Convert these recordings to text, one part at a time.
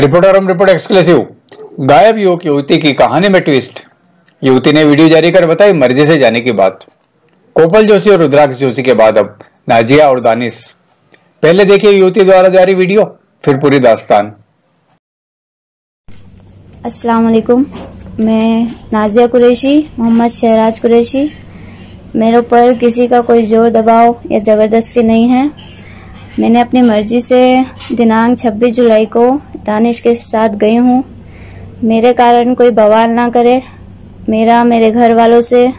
Reporter हम report exclusive गायब युवक, युवती की कहानी में ट्विस्ट युवती ने वीडियो जारी कर बताई मर्ज़ी से जाने की बात। कोपल जोशी और रुद्राक्ष जोशी के बाद अब नाजिया और दानिश। पहले देखिए युवती द्वारा जारी वीडियो फिर पूरी दास्तान। अस्सलाम वालेकुम। मैं नाजिया कुरैशी, मोहम्मद शहराज कुरैशी। मेरे ऊपर किसी का कोई ज़ोर दबाव या ज़बरदस्ती नहीं है। मैंने अपनी मर्ज़ी से दिनांक 26 जुलाई को दानिश के साथ गई हूँ। मेरे कारण कोई बवाल ना करे। मेरा, मेरे घर वालों से,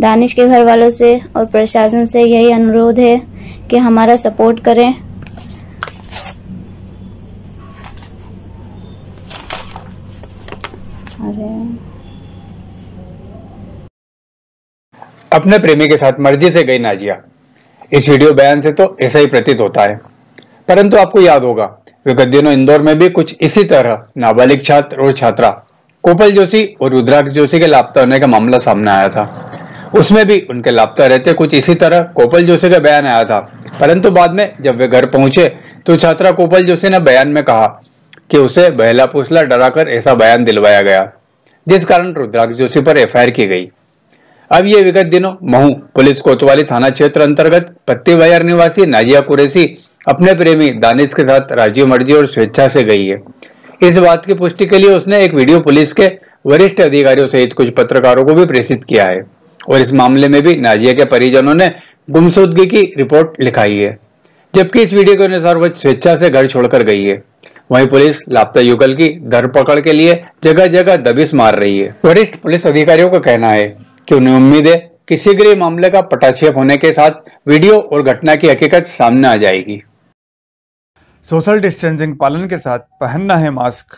दानिश के घर वालों से और प्रशासन से यही अनुरोध है कि हमारा सपोर्ट करें। अपने प्रेमी के साथ मर्ज़ी से गई नाजिया। इस वीडियो बयान से तो ऐसा ही प्रतीत होता है। परंतु आपको याद होगा, विगत दिनों इंदौर में भी कुछ इसी तरह नाबालिग छात्र और छात्रा, कोपल जोशी और रुद्राक्ष जोशी के लापता होने का मामला सामने आया था। उसमें भी उनके लापता रहते कुछ इसी तरह कोपल जोशी का बयान आया था। परंतु बाद में जब वे घर पहुँचे तो छात्रा कोपल जोशी ने बयान में कहा कि उसे बहला पुसला डराकर ऐसा बयान दिलवाया गया, जिस कारण रुद्राक्ष जोशी पर एफआईआर की गई। अब ये विगत दिनों महू पुलिस कोतवाली थाना क्षेत्र अंतर्गत पत्ती बाज़ार निवासी नाजिया कुरेसी अपने प्रेमी दानिश के साथ राजीव मर्ज़ी और स्वेच्छा से गई है। इस बात की पुष्टि के लिए उसने एक वीडियो पुलिस के वरिष्ठ अधिकारियों सहित कुछ पत्रकारों को भी प्रेषित किया है और इस मामले में भी नाजिया के परिजनों ने गुमसुदगी की रिपोर्ट लिखाई है, जबकि इस वीडियो के अनुसार वह स्वेच्छा से घर छोड़कर गई है। वहीं पुलिस लापता युगल की धरपकड़ के लिए जगह जगह दबिश मार रही है। वरिष्ठ पुलिस अधिकारियों का कहना है कि उन्हें उम्मीद है कि शीघ्र ही मामले का पटाक्षेप होने के साथ वीडियो और घटना की हकीकत सामने आ जाएगी। सोशल डिस्टेंसिंग पालन के साथ पहनना है मास्क।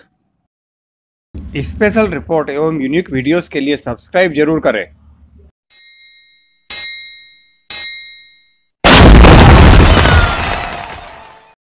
स्पेशल रिपोर्ट एवं यूनिक वीडियोस के लिए सब्सक्राइब ज़रूर करें।